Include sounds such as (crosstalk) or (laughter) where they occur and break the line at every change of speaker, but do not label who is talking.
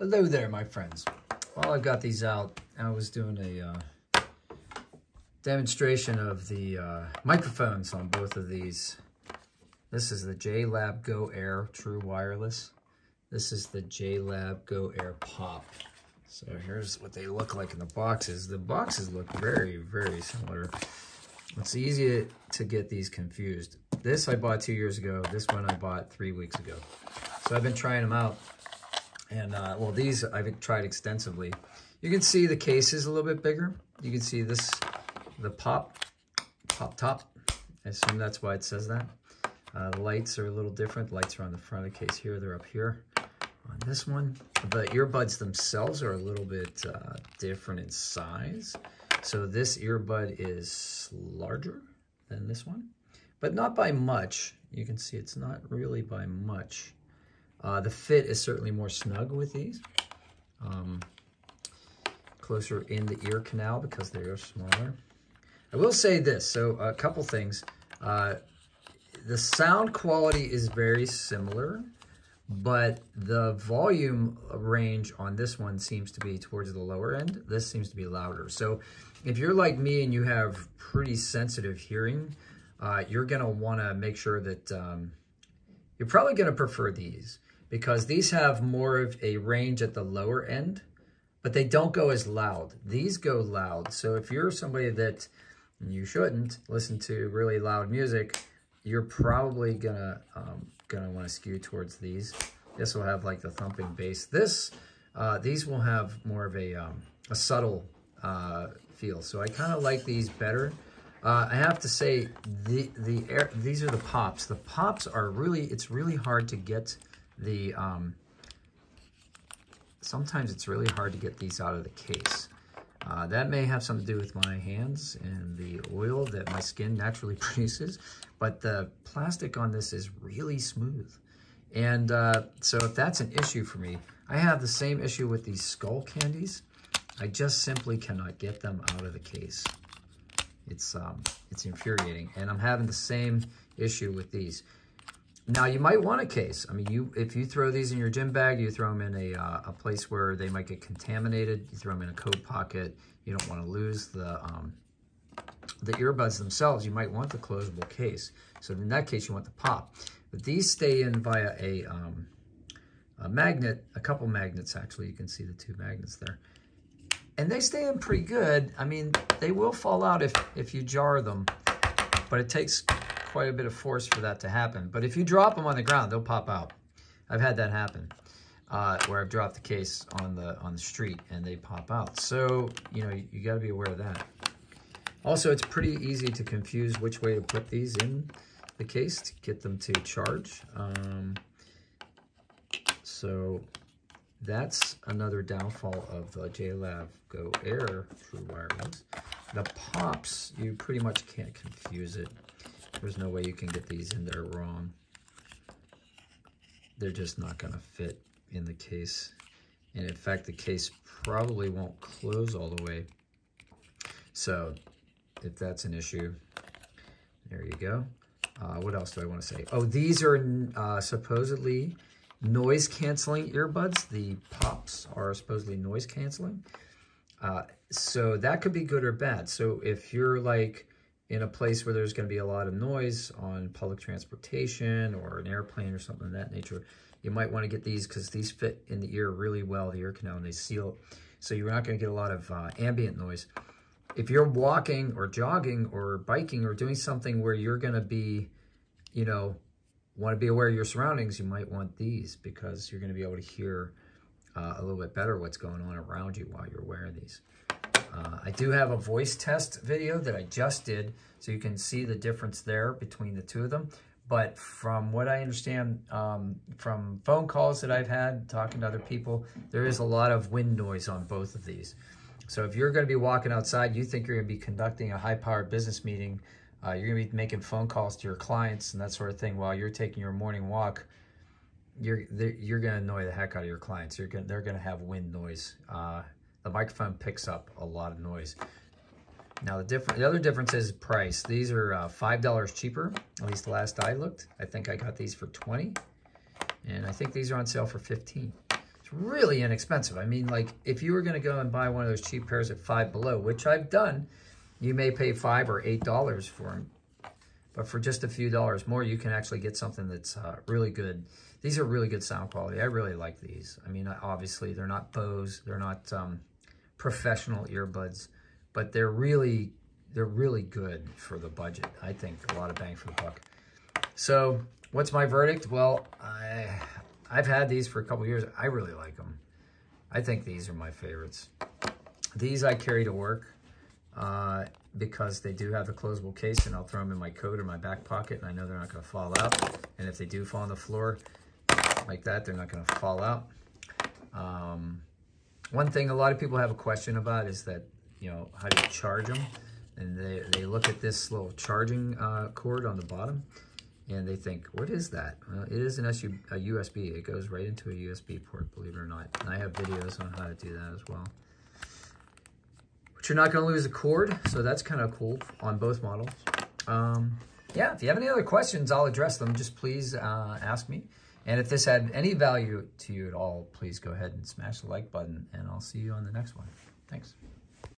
Hello there, my friends. While I've got these out, I was doing a uh, demonstration of the uh, microphones on both of these. This is the JLab Go Air True Wireless. This is the JLab Go Air Pop. So here's what they look like in the boxes. The boxes look very, very similar. It's easy to get these confused. This I bought two years ago. This one I bought three weeks ago. So I've been trying them out. And, uh, well, these I've tried extensively. You can see the case is a little bit bigger. You can see this, the pop, pop top. I assume that's why it says that. Uh, lights are a little different. Lights are on the front of the case here. They're up here. On this one, the earbuds themselves are a little bit uh, different in size. So this earbud is larger than this one, but not by much. You can see it's not really by much. Uh, the fit is certainly more snug with these. Um, closer in the ear canal because they are smaller. I will say this, so a couple things. Uh, the sound quality is very similar, but the volume range on this one seems to be towards the lower end. This seems to be louder. So if you're like me and you have pretty sensitive hearing, uh, you're gonna wanna make sure that um, you're probably gonna prefer these because these have more of a range at the lower end, but they don't go as loud. These go loud. So if you're somebody that you shouldn't listen to really loud music, you're probably gonna um, gonna want to skew towards these. This will have like the thumping bass. This, uh, these will have more of a um, a subtle uh, feel. So I kind of like these better. Uh, I have to say the the air, these are the pops. The pops are really it's really hard to get the, um, sometimes it's really hard to get these out of the case. Uh, that may have something to do with my hands and the oil that my skin naturally (laughs) produces, but the plastic on this is really smooth. And uh, so if that's an issue for me, I have the same issue with these skull candies. I just simply cannot get them out of the case. It's, um, it's infuriating. And I'm having the same issue with these. Now you might want a case. I mean, you if you throw these in your gym bag, you throw them in a, uh, a place where they might get contaminated. You throw them in a coat pocket. You don't want to lose the um, the earbuds themselves. You might want the closable case. So in that case, you want the pop. But these stay in via a, um, a magnet, a couple magnets actually. You can see the two magnets there. And they stay in pretty good. I mean, they will fall out if, if you jar them, but it takes quite a bit of force for that to happen. But if you drop them on the ground, they'll pop out. I've had that happen uh, where I've dropped the case on the on the street and they pop out. So, you know, you, you got to be aware of that. Also, it's pretty easy to confuse which way to put these in the case to get them to charge. Um, so that's another downfall of the JLab Go Air True Wireless. The pops, you pretty much can't confuse it. There's no way you can get these in there wrong. They're just not going to fit in the case. And in fact, the case probably won't close all the way. So if that's an issue, there you go. Uh, what else do I want to say? Oh, these are uh, supposedly noise canceling earbuds. The pops are supposedly noise canceling. Uh, so that could be good or bad. So if you're like in a place where there's going to be a lot of noise on public transportation or an airplane or something of that nature, you might want to get these because these fit in the ear really well, the ear canal, and they seal. So you're not going to get a lot of uh, ambient noise. If you're walking or jogging or biking or doing something where you're going to be, you know, want to be aware of your surroundings, you might want these because you're going to be able to hear uh, a little bit better what's going on around you while you're wearing these. Uh, I do have a voice test video that I just did, so you can see the difference there between the two of them. But from what I understand um, from phone calls that I've had, talking to other people, there is a lot of wind noise on both of these. So if you're going to be walking outside, you think you're going to be conducting a high-powered business meeting, uh, you're going to be making phone calls to your clients and that sort of thing while you're taking your morning walk, you're you're going to annoy the heck out of your clients. You're going, they're going to have wind noise. Uh, the microphone picks up a lot of noise. Now the different, the other difference is price. These are uh, $5 cheaper, at least the last I looked. I think I got these for 20 and I think these are on sale for 15. It's It's really inexpensive. I mean, like if you were going to go and buy one of those cheap pairs at five below, which I've done, you may pay five or eight dollars for them. But for just a few dollars more, you can actually get something that's uh, really good. These are really good sound quality. I really like these. I mean, obviously, they're not Bose. They're not um, professional earbuds, but they're really, they're really good for the budget. I think a lot of bang for the buck. So what's my verdict? Well, I, I've had these for a couple years. I really like them. I think these are my favorites. These I carry to work uh, because they do have a closable case and I'll throw them in my coat or my back pocket and I know they're not going to fall out. And if they do fall on the floor like that, they're not going to fall out. Um, one thing a lot of people have a question about is that, you know, how do you charge them? And they, they look at this little charging uh, cord on the bottom and they think, what is that? Well, it is an SU, a USB. It goes right into a USB port, believe it or not. And I have videos on how to do that as well. But you're not going to lose the cord, so that's kind of cool on both models. Um, yeah, if you have any other questions, I'll address them. Just please uh, ask me. And if this had any value to you at all, please go ahead and smash the like button, and I'll see you on the next one. Thanks.